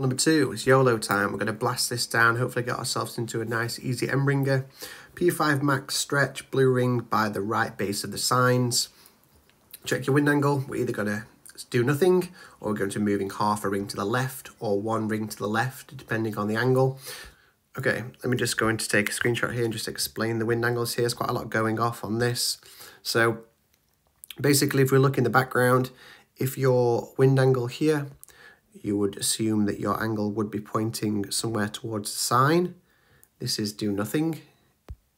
Number two is YOLO time. We're going to blast this down, hopefully get ourselves into a nice easy end ringer. P5 max stretch, blue ring by the right base of the signs. Check your wind angle. We're either going to do nothing or we're going to be moving half a ring to the left or one ring to the left, depending on the angle. Okay, let me just go in to take a screenshot here and just explain the wind angles here. There's quite a lot going off on this. So basically, if we look in the background, if your wind angle here you would assume that your angle would be pointing somewhere towards the sign. This is do nothing.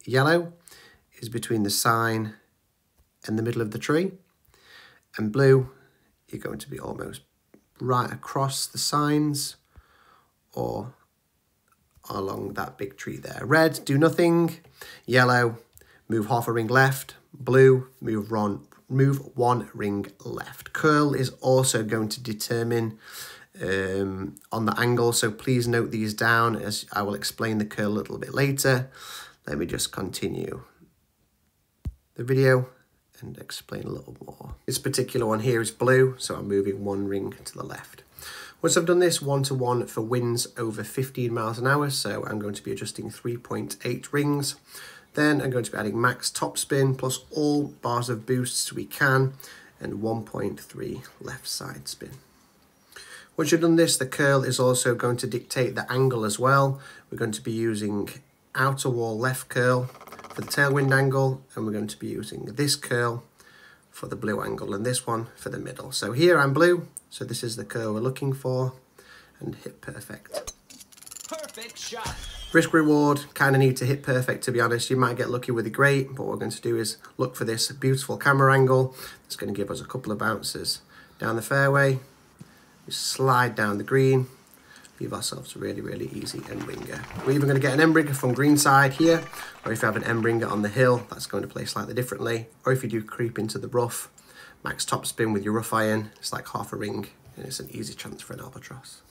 Yellow is between the sign and the middle of the tree. And blue, you're going to be almost right across the signs or along that big tree there. Red, do nothing. Yellow, move half a ring left. Blue, move one, move one ring left. Curl is also going to determine um, on the angle. So please note these down as I will explain the curl a little bit later. Let me just continue the video and explain a little more. This particular one here is blue, so I'm moving one ring to the left. Once I've done this one-to-one -one for winds over 15 miles an hour, so I'm going to be adjusting 3.8 rings. Then I'm going to be adding max top spin plus all bars of boosts we can and 1.3 left side spin. Once you've done this, the curl is also going to dictate the angle as well. We're going to be using outer wall left curl for the tailwind angle, and we're going to be using this curl for the blue angle, and this one for the middle. So here I'm blue, so this is the curl we're looking for, and hit perfect. Perfect shot. Risk reward, kind of need to hit perfect to be honest. You might get lucky with the great, but what we're going to do is look for this beautiful camera angle. It's going to give us a couple of bounces down the fairway, we slide down the green, leave ourselves a really, really easy end ringer. We're even going to get an end ringer from green side here, or if you have an end ringer on the hill, that's going to play slightly differently. Or if you do creep into the rough, max top spin with your rough iron, it's like half a ring, and it's an easy chance for an albatross.